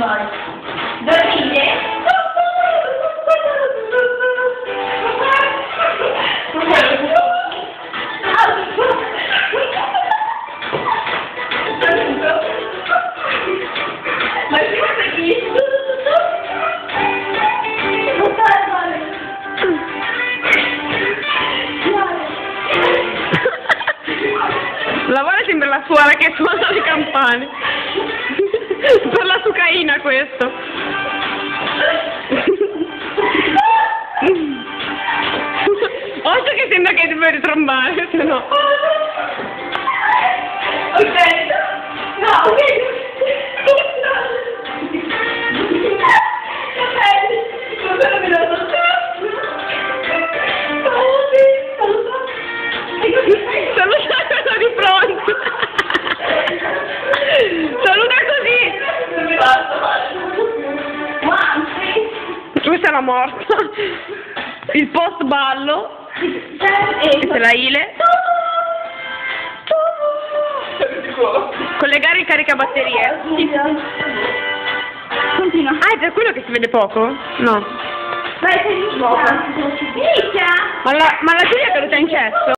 voi. Dormite? La voce sembra la suora che suona le campane sucaina questo. Occhio che sembra che deve ritrombare, se. No, Questa è la morta. Il post ballo. Questa è la Ile. Collegare il caricabatterie. Continua. Ah, è per quello che si vede poco? No. Vai, sei Inizia. Ma la, ma la Giulia è caduta in cesso?